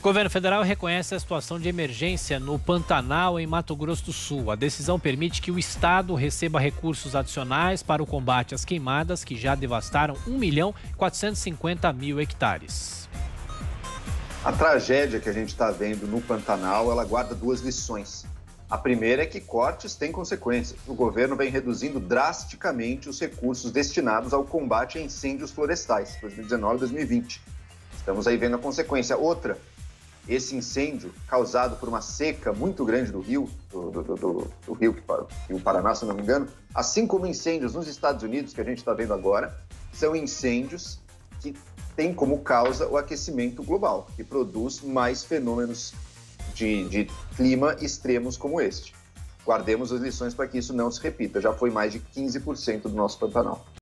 O governo federal reconhece a situação de emergência no Pantanal, em Mato Grosso do Sul. A decisão permite que o Estado receba recursos adicionais para o combate às queimadas, que já devastaram 1 milhão 450 mil hectares. A tragédia que a gente está vendo no Pantanal, ela guarda duas lições. A primeira é que cortes têm consequências. O governo vem reduzindo drasticamente os recursos destinados ao combate a incêndios florestais, 2019 e 2020. Estamos aí vendo a consequência. Outra esse incêndio causado por uma seca muito grande do rio, do, do, do, do rio, rio Paraná, se não me engano, assim como incêndios nos Estados Unidos, que a gente está vendo agora, são incêndios que têm como causa o aquecimento global, que produz mais fenômenos de, de clima extremos como este. Guardemos as lições para que isso não se repita. Já foi mais de 15% do nosso Pantanal.